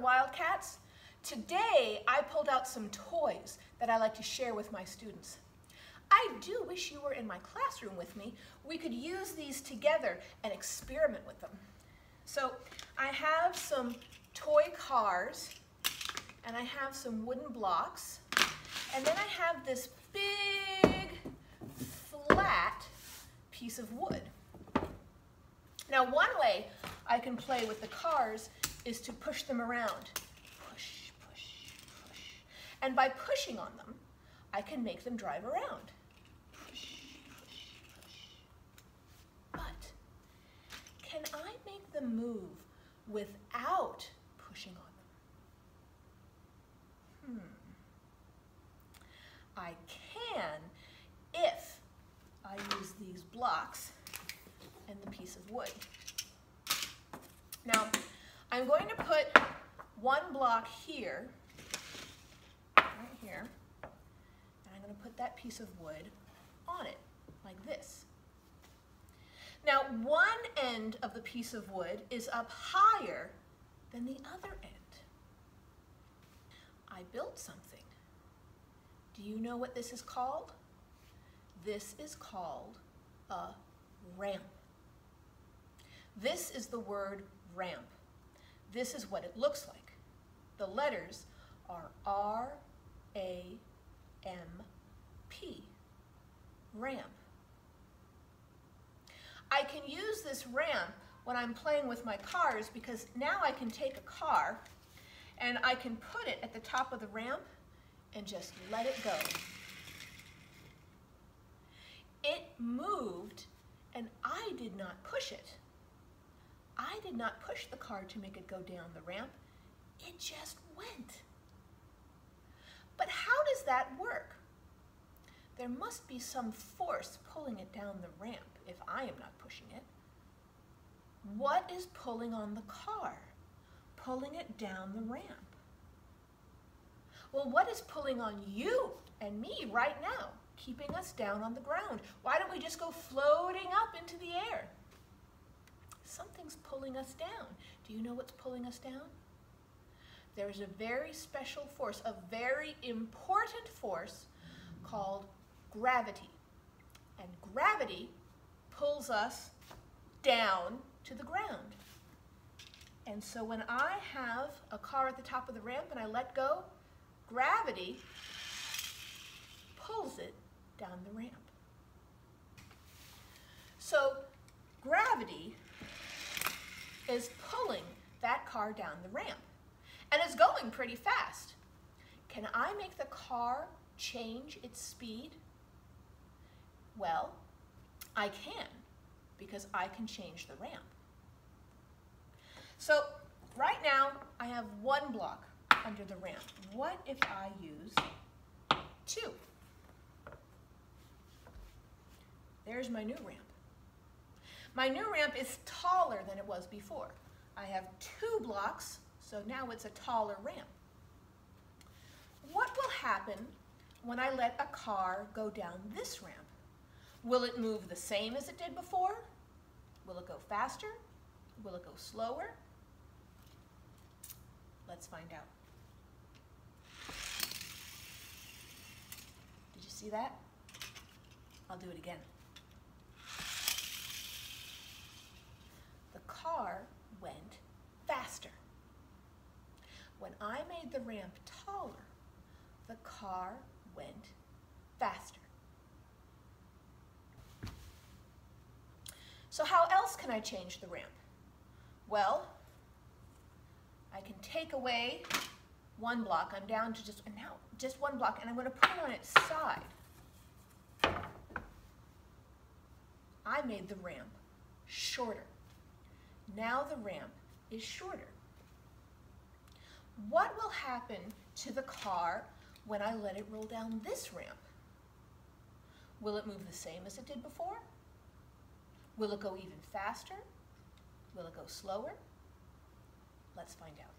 Wildcats. Today, I pulled out some toys that I like to share with my students. I do wish you were in my classroom with me. We could use these together and experiment with them. So I have some toy cars, and I have some wooden blocks, and then I have this big, flat piece of wood. Now one way I can play with the cars is to push them around. Push, push, push. And by pushing on them, I can make them drive around. Push, push, push. But can I make them move without pushing on them? Hmm. I can if I use these blocks and the piece of wood. Now, I'm going to put one block here, right here, and I'm going to put that piece of wood on it, like this. Now, one end of the piece of wood is up higher than the other end. I built something. Do you know what this is called? This is called a ramp. This is the word ramp. This is what it looks like. The letters are R, A, M, P, ramp. I can use this ramp when I'm playing with my cars because now I can take a car and I can put it at the top of the ramp and just let it go. It moved and I did not push it. I did not push the car to make it go down the ramp. It just went. But how does that work? There must be some force pulling it down the ramp if I am not pushing it. What is pulling on the car? Pulling it down the ramp. Well, what is pulling on you and me right now, keeping us down on the ground? Why don't we just go floating up into the air? Something's pulling us down. Do you know what's pulling us down? There is a very special force, a very important force called gravity. And gravity pulls us down to the ground. And so when I have a car at the top of the ramp and I let go, gravity pulls it down the ramp. So gravity is pulling that car down the ramp and it's going pretty fast. Can I make the car change its speed? Well, I can because I can change the ramp. So right now I have one block under the ramp. What if I use two? There's my new ramp. My new ramp is taller than it was before. I have two blocks, so now it's a taller ramp. What will happen when I let a car go down this ramp? Will it move the same as it did before? Will it go faster? Will it go slower? Let's find out. Did you see that? I'll do it again. The car went faster. When I made the ramp taller, the car went faster. So how else can I change the ramp? Well, I can take away one block. I'm down to just now just one block, and I'm going to put it on its side. I made the ramp shorter. Now the ramp is shorter. What will happen to the car when I let it roll down this ramp? Will it move the same as it did before? Will it go even faster? Will it go slower? Let's find out.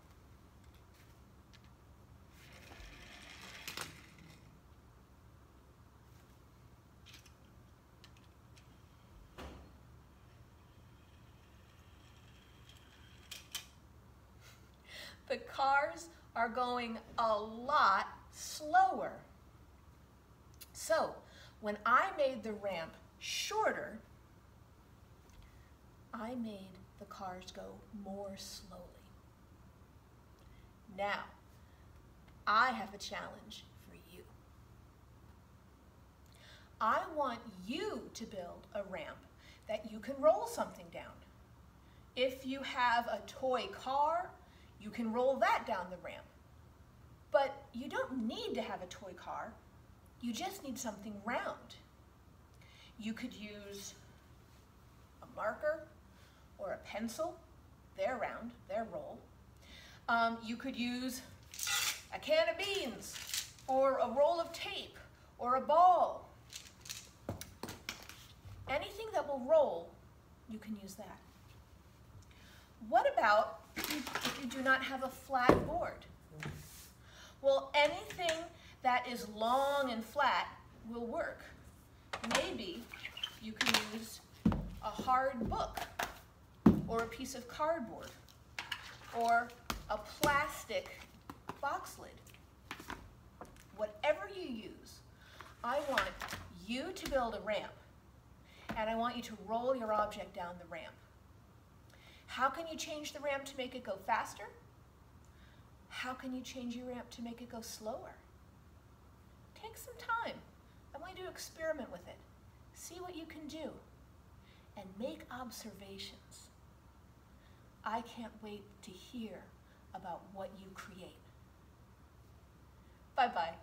the cars are going a lot slower. So when I made the ramp shorter, I made the cars go more slowly. Now, I have a challenge for you. I want you to build a ramp that you can roll something down. If you have a toy car, you can roll that down the ramp. But you don't need to have a toy car. You just need something round. You could use a marker or a pencil. They're round, they're roll. Um, you could use a can of beans or a roll of tape or a ball. Anything that will roll, you can use that. What about you do not have a flat board? Well, anything that is long and flat will work. Maybe you can use a hard book or a piece of cardboard or a plastic box lid. Whatever you use, I want you to build a ramp and I want you to roll your object down the ramp. How can you change the ramp to make it go faster? How can you change your ramp to make it go slower? Take some time. I want you to experiment with it. See what you can do and make observations. I can't wait to hear about what you create. Bye-bye.